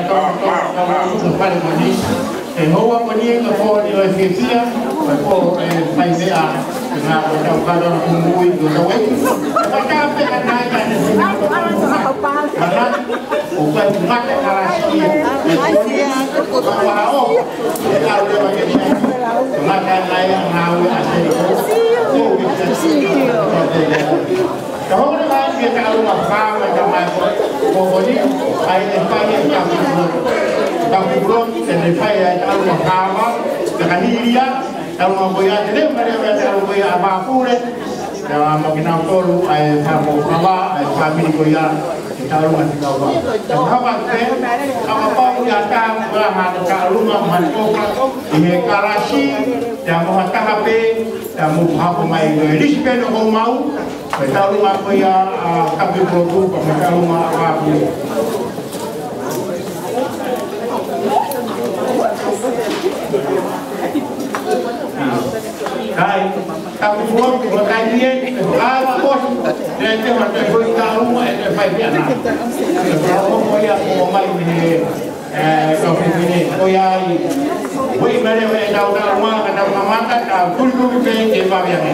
Terima kasih kaburon ene faya taru kama ke kahiria taru boya tele mare ba taru boya ba pure ta ma kina polu ai ta mo kala ai ta mi boya taru ma tika ba ta ha ba ke ta ma pa mu ya ta ba ha ka lu ma ma ko ka ko ye karashi ta mo ta ha pe mo ha ko mai ge no ko mau ta taru ma ya, ka bi pro ko ka ma ba Kai, kamu buat bukan dia, apa pun dia tu macam kau tahu, dia faham. Kamu kau yang kau main ni, kau main ni, kau yang kau ini mana yang tahu tahu mana mana mata, kau tunggu kau yang kau faham ni.